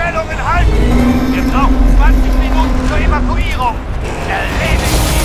Stellungen halten! Wir brauchen 20 Minuten zur Evakuierung! Erledigt!